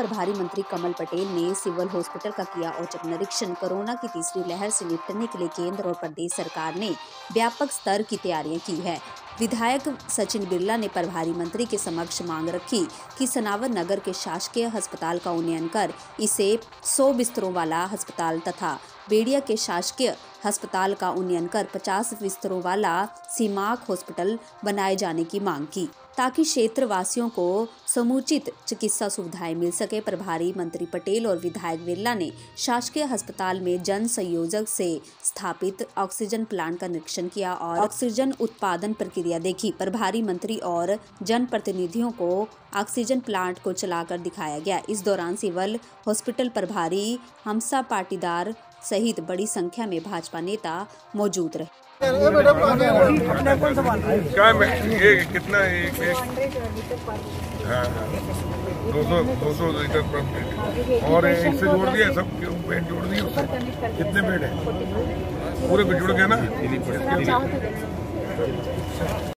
प्रभारी मंत्री कमल पटेल ने सिविल हॉस्पिटल का किया औचक निरीक्षण। कोरोना की तीसरी लहर से निपटने के लिए केंद्र और प्रदेश सरकार ने व्यापक स्तर की तैयारियाँ की है। विधायक सचिन बिरला ने प्रभारी मंत्री के समक्ष मांग रखी कि सनावर नगर के शासकीय अस्पताल का उन्नयन कर इसे 100 बिस्तरों वाला अस्पताल तथा बेड़िया के शासकीय अस्पताल का उन्नयन कर 50 बिस्तरों वाला सीमाक हॉस्पिटल बनाए जाने की मांग की। ताकि क्षेत्र वासियों को समुचित चिकित्सा सुविधाएँ मिल सके। प्रभारी मंत्री पटेल और विधायक बिरला ने शासकीय अस्पताल में जन संयोजक से स्थापित ऑक्सीजन प्लांट का निरीक्षण किया और ऑक्सीजन उत्पादन प्रक्रिया देखी। प्रभारी मंत्री और जनप्रतिनिधियों को ऑक्सीजन प्लांट को चलाकर दिखाया गया। इस दौरान सिविल हॉस्पिटल प्रभारी हमसा पाटीदार सहित बड़ी संख्या में भाजपा नेता मौजूद रहे। कितना है हाँ दो सौ दो सौ लीटर पर और इससे जोड़ दिया, सब बेड जोड़ दिए कितने बेड है? पूरे जुड़ गए ना?